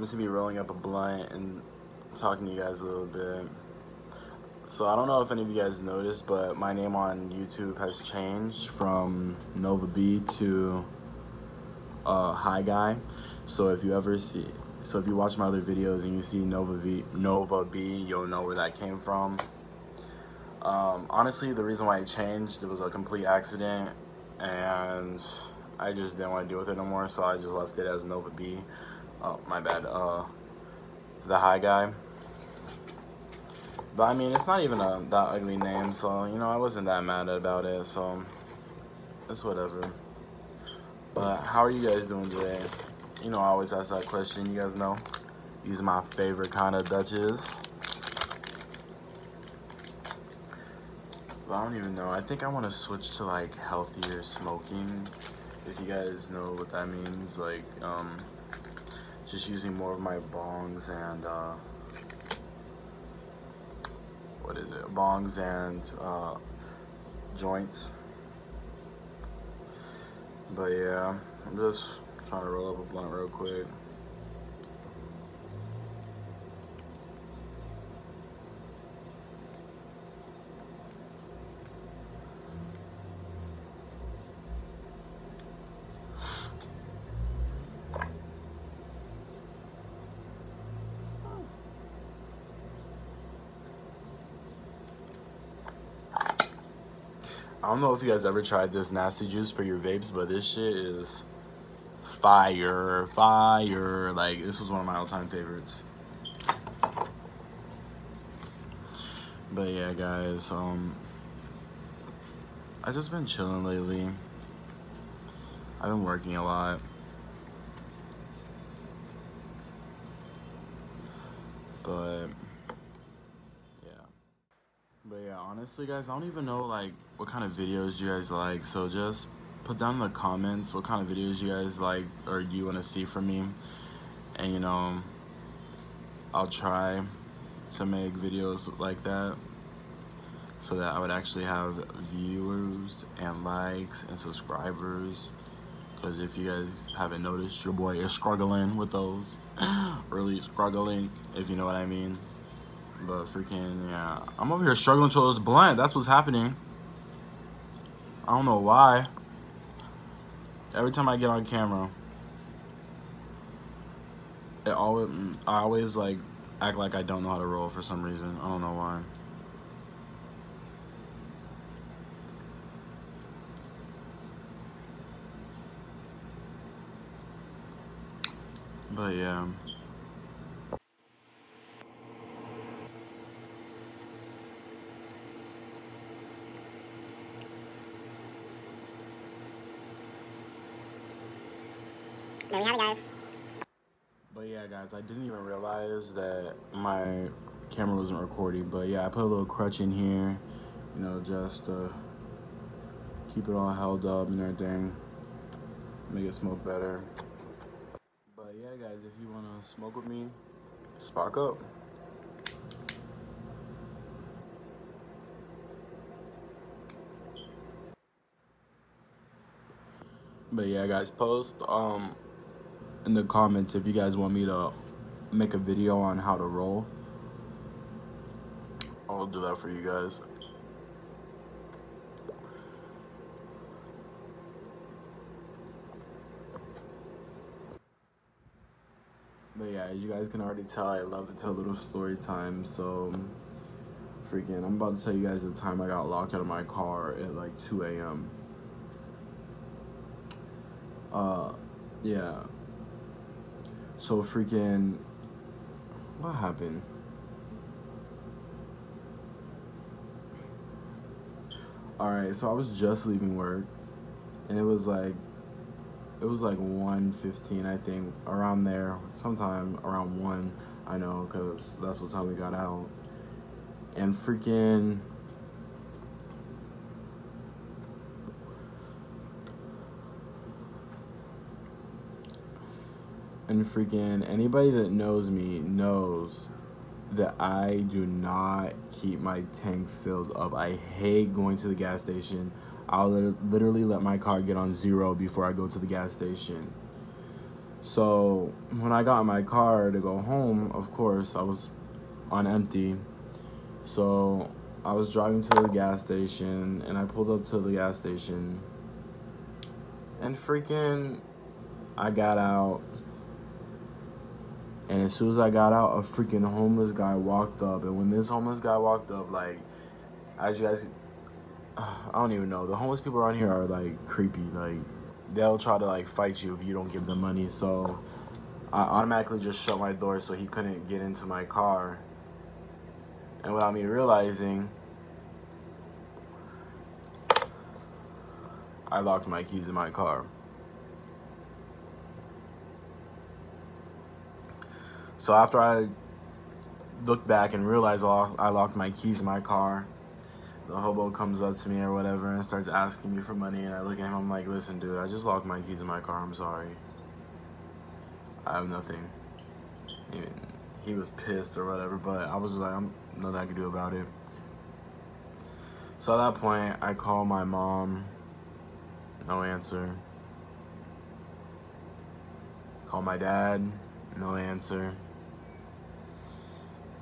I'm just gonna be rolling up a blunt and talking to you guys a little bit. So I don't know if any of you guys noticed, but my name on YouTube has changed from Nova B to uh, High Guy. So if you ever see, so if you watch my other videos and you see Nova V, Nova B, you'll know where that came from. Um, honestly, the reason why it changed, it was a complete accident, and I just didn't want to deal with it no more, so I just left it as Nova B. Oh, my bad. Uh, the High Guy. But I mean, it's not even a that ugly name, so you know, I wasn't that mad about it, so it's whatever. But how are you guys doing today? You know, I always ask that question. You guys know, are my favorite kind of Dutches. But I don't even know. I think I want to switch to like healthier smoking. If you guys know what that means, like um, just using more of my bongs and uh, what is it? Bongs and uh, joints. But yeah, I'm just trying to roll up a blunt real quick. Don't know if you guys ever tried this nasty juice for your vapes, but this shit is fire, fire. Like this was one of my all-time favorites. But yeah, guys, um, I just been chilling lately. I've been working a lot. But. But yeah, honestly, guys, I don't even know like what kind of videos you guys like. So just put down in the comments what kind of videos you guys like or you want to see from me, and you know, I'll try to make videos like that so that I would actually have viewers and likes and subscribers. Because if you guys haven't noticed, your boy is struggling with those. really struggling, if you know what I mean. But freaking, yeah. I'm over here struggling to this blunt. That's what's happening. I don't know why. Every time I get on camera, it always, I always like act like I don't know how to roll for some reason. I don't know why. But yeah. We have it, guys. But yeah, guys, I didn't even realize that my camera wasn't recording. But yeah, I put a little crutch in here, you know, just to keep it all held up and everything, make it smoke better. But yeah, guys, if you want to smoke with me, spark up. But yeah, guys, post um in the comments if you guys want me to make a video on how to roll. I'll do that for you guys. But yeah, as you guys can already tell, I love to tell a little story time. So, freaking, I'm about to tell you guys the time I got locked out of my car at like 2 a.m. Uh, yeah. So freaking, what happened? All right, so I was just leaving work, and it was like, it was like 1.15, I think, around there, sometime around 1, I know, because that's what time we got out. And freaking, and freaking anybody that knows me knows that I do not keep my tank filled up. I hate going to the gas station. I'll literally let my car get on zero before I go to the gas station. So when I got my car to go home, of course, I was on empty. So I was driving to the gas station and I pulled up to the gas station and freaking I got out and as soon as I got out a freaking homeless guy walked up. And when this homeless guy walked up like as you guys I don't even know. The homeless people around here are like creepy. Like they'll try to like fight you if you don't give them money. So I automatically just shut my door so he couldn't get into my car. And without me realizing, I locked my keys in my car. So after I looked back and realized I locked my keys in my car, the hobo comes up to me or whatever and starts asking me for money. And I look at him, I'm like, listen, dude, I just locked my keys in my car. I'm sorry. I have nothing. He was pissed or whatever, but I was like, I'm nothing I could do about it. So at that point, I call my mom. No answer. Call my dad. No answer.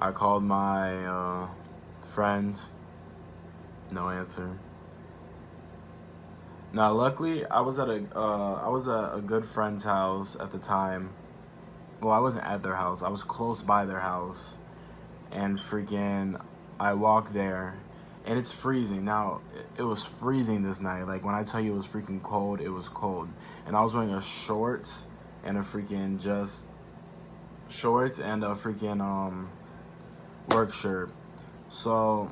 I called my uh, friend. No answer. Now, luckily, I was at a uh, I was at a good friend's house at the time. Well, I wasn't at their house. I was close by their house and freaking I walk there and it's freezing. Now, it was freezing this night. Like when I tell you it was freaking cold, it was cold. And I was wearing a shorts and a freaking just shorts and a freaking um work shirt. So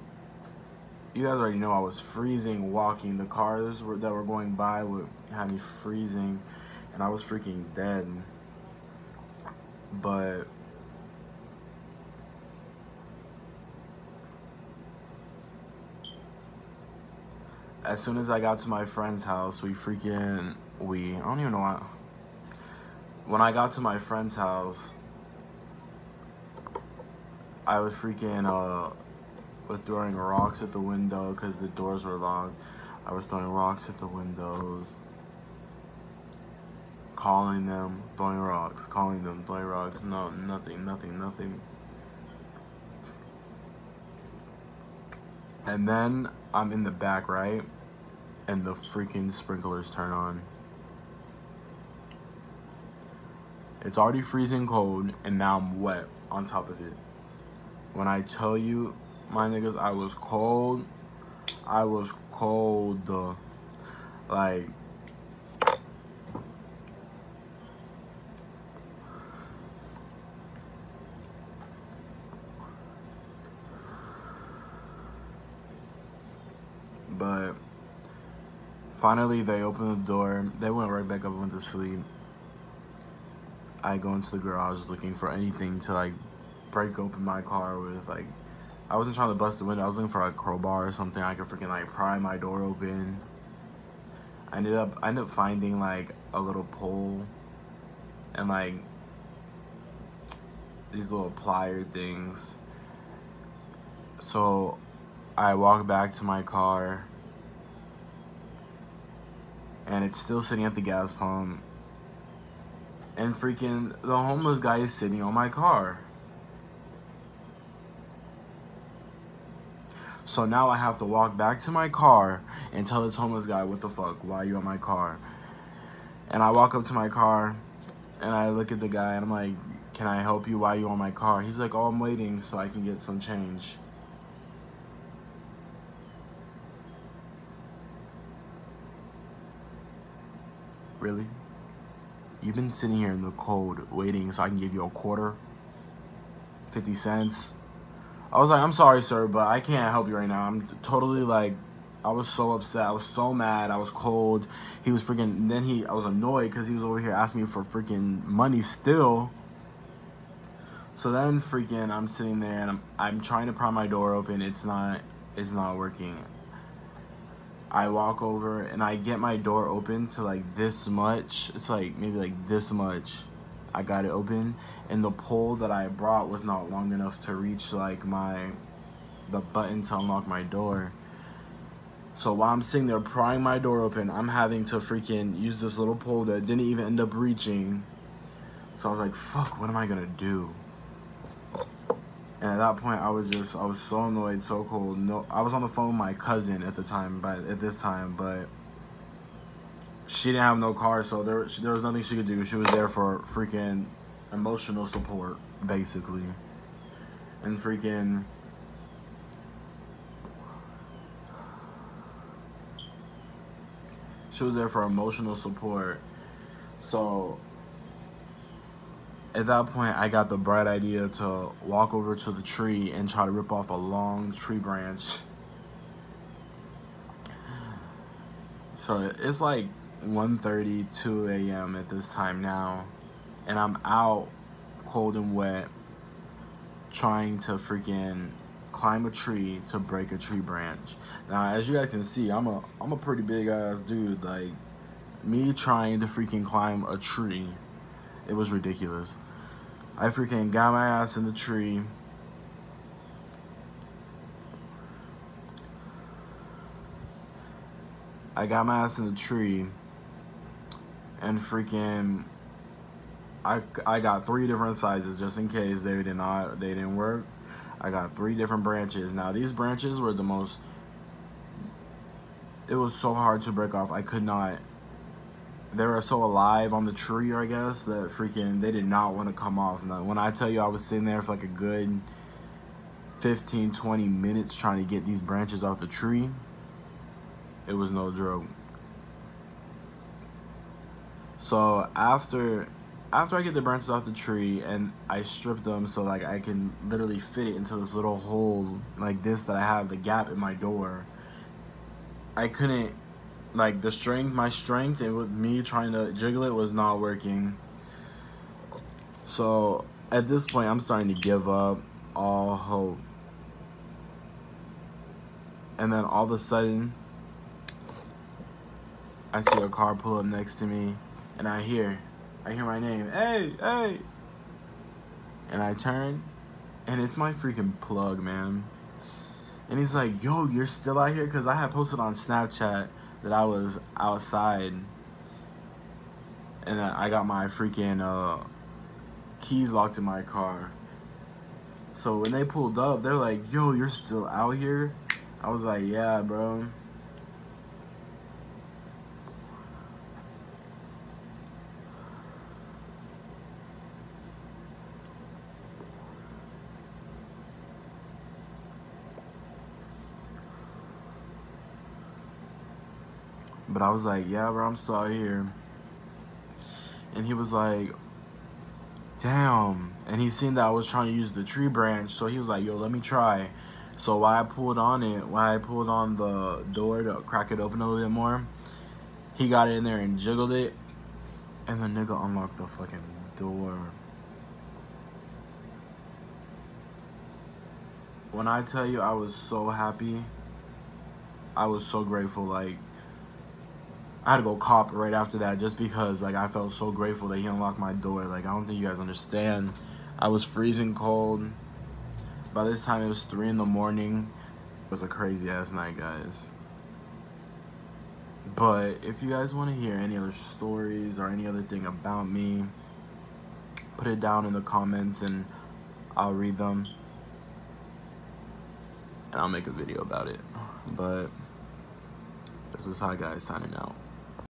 you guys already know I was freezing walking. The cars were, that were going by would have me freezing and I was freaking dead. But as soon as I got to my friend's house, we freaking we I don't even know what. When I got to my friend's house, I was freaking uh, was throwing rocks at the window because the doors were locked. I was throwing rocks at the windows, calling them, throwing rocks, calling them, throwing rocks. No, nothing, nothing, nothing. And then I'm in the back, right? and the freaking sprinklers turn on. It's already freezing cold, and now I'm wet on top of it. When I tell you, my niggas, I was cold. I was cold. Uh, like, but Finally, they opened the door. They went right back up and went to sleep. I go into the garage looking for anything to like break open my car with. Like, I wasn't trying to bust the window. I was looking for a crowbar or something I could freaking like pry my door open. I ended up I ended up finding like a little pole and like these little plier things. So I walk back to my car and it's still sitting at the gas pump. And freaking the homeless guy is sitting on my car. So now I have to walk back to my car and tell this homeless guy, what the fuck, why are you on my car? And I walk up to my car and I look at the guy and I'm like, can I help you? Why are you on my car? He's like, oh, I'm waiting so I can get some change. Really? You've been sitting here in the cold waiting so I can give you a quarter? 50 cents? I was like, I'm sorry, sir, but I can't help you right now. I'm totally like, I was so upset. I was so mad. I was cold. He was freaking, then he, I was annoyed because he was over here asking me for freaking money still. So then freaking, I'm sitting there and I'm, I'm trying to pry my door open. It's not, it's not working. I walk over and I get my door open to like this much. It's like maybe like this much. I got it open and the pole that I brought was not long enough to reach like my the button to unlock my door. So while I'm sitting there prying my door open, I'm having to freaking use this little pole that didn't even end up reaching So I was like, fuck, what am I gonna do? And at that point, I was just, I was so annoyed, so cold. No, I was on the phone with my cousin at the time, but at this time, but she didn't have no car, so there, there was nothing she could do. She was there for freaking emotional support, basically, and freaking. She was there for emotional support, so at that point, I got the bright idea to walk over to the tree and try to rip off a long tree branch. So it's like 1.30, 2 a.m. at this time now, and I'm out cold and wet trying to freaking climb a tree to break a tree branch. Now, as you guys can see, I'm a I'm a pretty big ass dude. Like me trying to freaking climb a tree, it was ridiculous. I freaking got my ass in the tree. I got my ass in the tree and freaking I, I got three different sizes just in case they did not they didn't work. I got three different branches. Now these branches were the most it was so hard to break off. I could not they were so alive on the tree, I guess, that freaking they did not want to come off. Now, when I tell you I was sitting there for like a good 15, 20 minutes trying to get these branches off the tree, it was no joke. So after after I get the branches off the tree and I strip them so like I can literally fit it into this little hole like this that I have the gap in my door. I couldn't like the strength, my strength, and with me trying to jiggle it was not working. So at this point, I'm starting to give up all hope. And then all of a sudden, I see a car pull up next to me, and I hear, I hear my name, hey, hey. And I turn, and it's my freaking plug, man. And he's like, yo, you're still out here? Because I had posted on Snapchat that I was outside and I got my freaking uh, keys locked in my car. So when they pulled up, they're like, yo, you're still out here? I was like, yeah, bro. But I was like, yeah, bro, I'm still out here. And he was like, damn. And he seen that I was trying to use the tree branch. So he was like, yo, let me try. So while I pulled on it, while I pulled on the door to crack it open a little bit more, he got in there and jiggled it. And the nigga unlocked the fucking door. When I tell you I was so happy, I was so grateful. Like, I had to go cop right after that just because like I felt so grateful that he unlocked my door. Like I don't think you guys understand. I was freezing cold. By this time it was three in the morning. It was a crazy ass night, guys. But if you guys want to hear any other stories or any other thing about me, put it down in the comments and I'll read them. And I'll make a video about it. But this is High Guys signing out.